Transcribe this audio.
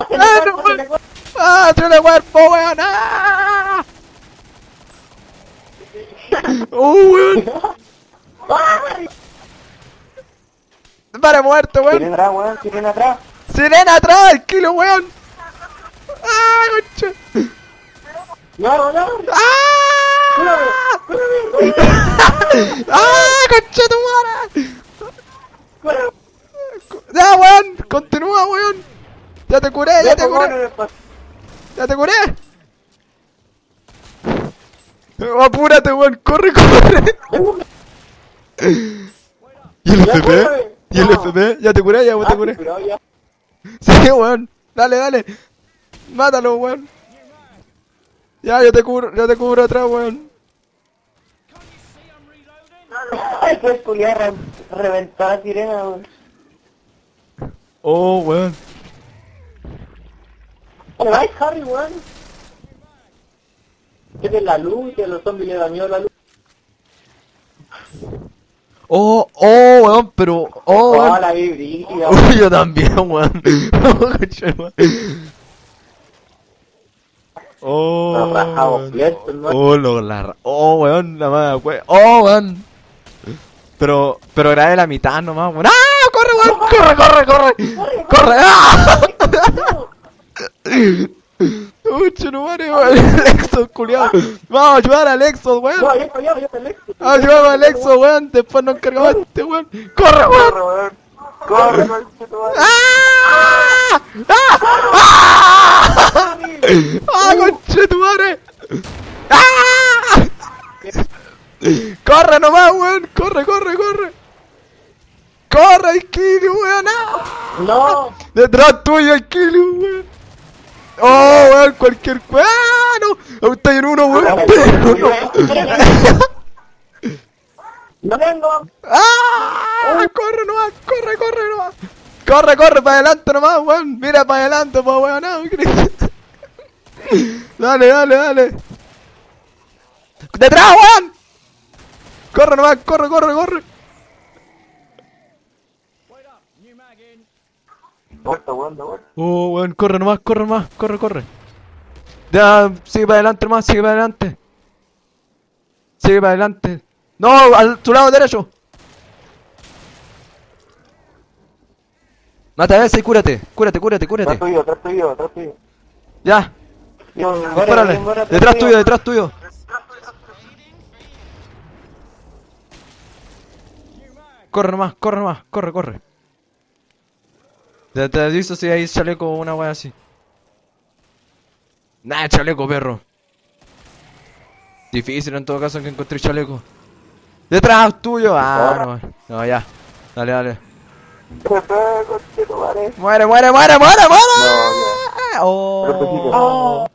¡Ah, no, weón! ¡Ah, tiene cuerpo, weón! ¡Ah! ¡Oh, weón! ¡Para muerto, weón! atrás, weón, tienen atrás. ¡Sirena atrás! ¡El kilo, weón! ¡Ah, concha! No, no. ¡Ah! ¡Ah, concha tu madre! ¡Ya, weón! ¡Continúa, weón! ¡Ya te curé, ya te curé! ¡Ya te curé! Apúrate, weón, corre, corre. ¿Y el FP? ¿Y el. FP? ¿Ya te curé? ¿Ya te curé? Sí, weón. Dale, dale. Mátalo, weón. Ya, yo te cubro, yo te cubro atrás, weón. Ay, pues culiar re reventar la sirena, weón. Oh, weón. ¿Dónde vais, Harry, weón? Tiene la luz, que a los zombies le dañó la luz. Oh, oh, weón, pero... Oh, Oh, weón. la vi brígida, Oh, yo también, weón. Oh, concha, weón. Oh. Oh, lo, la, oh, weón, la madre, weón. Oh, weón. Pero, pero grabé la mitad nomás, weón. ¡Ah! ¡Corre, weón! ¡Corre, corre, corre! ¡Corre! ¡Ah! Uy, no weón. El Exo, culiao. Vamos a ayudar al Exo, weón. No, ya, ya está el éxito. Ayúdame al Exo, weón. Después nos encargamos de este, weón. ¡Corre, weón! Corre, weón. Corre, weón. ¡Ah! ¡Ah! ¡Ah! ¡Ah, conche tu madre! ¡Ah! ¡Corre nomás, weón! ¡Corre, corre, corre! ¡Corre, Kili, weón! ¡Ah! No. ¡Detrás tuyo, Kili, weón! ¡Oh, weón! ¡Cualquier weón! ¡Ah, no! ¡Estoy en uno, weón! No vengo. ¡Ah! ¡Corre nomás! ¡Corre, corre nomás! ¡Corre, corre! ¡Para adelante nomás, weón! ¡Mira para adelante, pa' weón! no, ¡Dale, dale, dale! ¡Detrás, weón! ¡Corre nomás! ¡Corre, corre, corre! Vuelta, weón, de vuelta. ¡Oh, weón! ¡Corre nomás! ¡Corre nomás! ¡Corre, corre! Ya, sigue para adelante nomás! ¡Sigue para adelante! ¡Sigue para adelante! ¡No! ¡Al tu lado derecho! Mata a ese y cúrate, cúrate, cúrate, Atrás cúrate. tuyo, atrás tuyo, atrás tuyo. Ya, dispárale. Detrás tuyo, detrás tuyo. Corre nomás, corre nomás, corre, corre. Te, te aviso si hay chaleco o una wea así. Nah, chaleco, perro. Difícil en todo caso que encontré chaleco. Detrás tuyo. Ah, no, no, ya. Dale, dale. Muere, muere, muere, muere, muere. No, ya. Oh. Pues,